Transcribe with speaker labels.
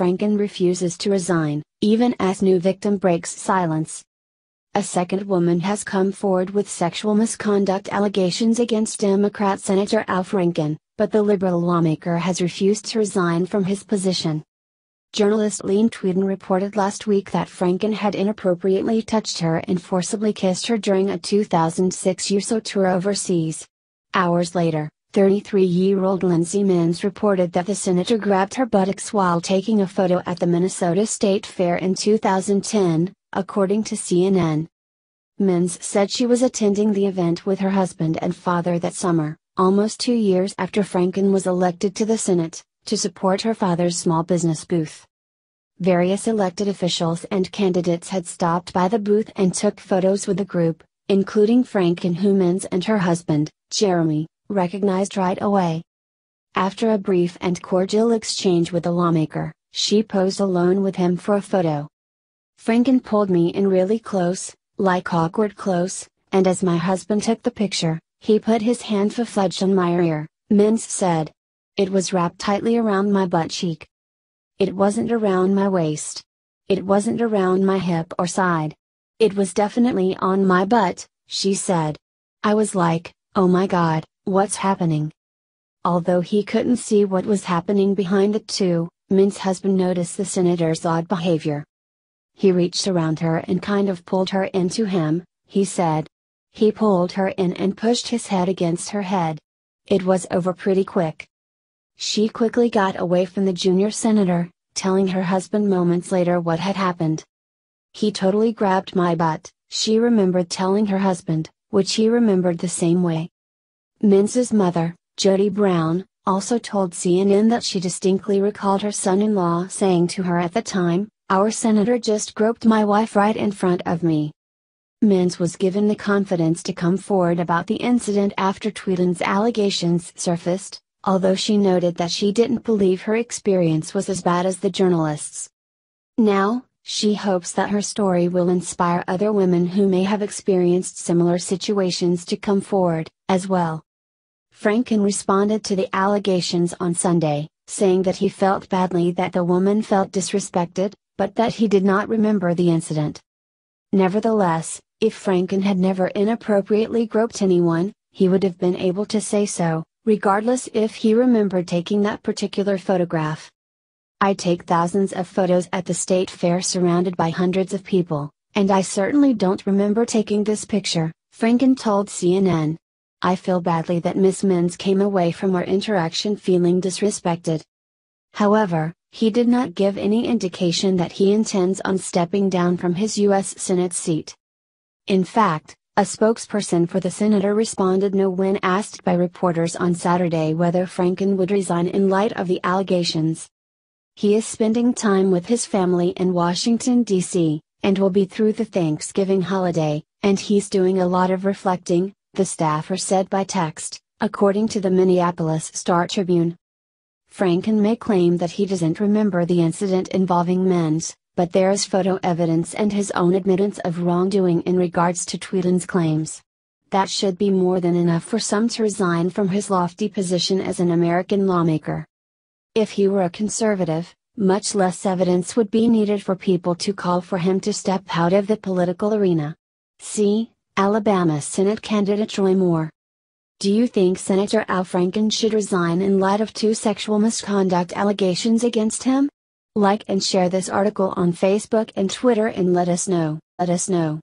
Speaker 1: Franken refuses to resign, even as new victim breaks silence. A second woman has come forward with sexual misconduct allegations against Democrat Senator Al Franken, but the liberal lawmaker has refused to resign from his position. Journalist Leigh Tweeden reported last week that Franken had inappropriately touched her and forcibly kissed her during a 2006 USO tour overseas. Hours later, 33-year-old Lindsay Menz reported that the senator grabbed her buttocks while taking a photo at the Minnesota State Fair in 2010, according to CNN. Menz said she was attending the event with her husband and father that summer, almost two years after Franken was elected to the Senate, to support her father's small business booth. Various elected officials and candidates had stopped by the booth and took photos with the group, including Franken who Menz and her husband, Jeremy, recognized right away. After a brief and cordial exchange with the lawmaker, she posed alone with him for a photo. Franken pulled me in really close, like awkward close, and as my husband took the picture, he put his hand full-fledged on my ear, Menz said. It was wrapped tightly around my butt cheek. It wasn't around my waist. It wasn't around my hip or side. It was definitely on my butt, she said. I was like, oh my god, What's happening? Although he couldn't see what was happening behind the two, Menz' husband noticed the senator's odd behavior. He reached around her and kind of pulled her into him, he said. He pulled her in and pushed his head against her head. It was over pretty quick. She quickly got away from the junior senator, telling her husband moments later what had happened. He totally grabbed my butt, she remembered telling her husband, which he remembered the same way. Menz's mother, Jody Brown, also told CNN that she distinctly recalled her son in law saying to her at the time, Our senator just groped my wife right in front of me. Menz was given the confidence to come forward about the incident after Tweeden's allegations surfaced, although she noted that she didn't believe her experience was as bad as the journalists. Now, she hopes that her story will inspire other women who may have experienced similar situations to come forward, as well. Franken responded to the allegations on Sunday, saying that he felt badly that the woman felt disrespected, but that he did not remember the incident. Nevertheless, if Franken had never inappropriately groped anyone, he would have been able to say so, regardless if he remembered taking that particular photograph. I take thousands of photos at the state fair surrounded by hundreds of people, and I certainly don't remember taking this picture, Franken told CNN. I feel badly that Miss Menz came away from our interaction feeling disrespected. However, he did not give any indication that he intends on stepping down from his U.S. Senate seat. In fact, a spokesperson for the senator responded no when asked by reporters on Saturday whether Franken would resign in light of the allegations. He is spending time with his family in Washington, D.C., and will be through the Thanksgiving holiday, and he's doing a lot of reflecting, the staffer said by text, according to the Minneapolis Star Tribune. Franken may claim that he doesn't remember the incident involving Menz, but there is photo evidence and his own admittance of wrongdoing in regards to Tweeden's claims. That should be more than enough for some to resign from his lofty position as an American lawmaker. If he were a conservative, much less evidence would be needed for people to call for him to step out of the political arena. See, Alabama Senate candidate Roy Moore. Do you think Senator Al Franken should resign in light of two sexual misconduct allegations against him? Like and share this article on Facebook and Twitter and let us know. Let us know.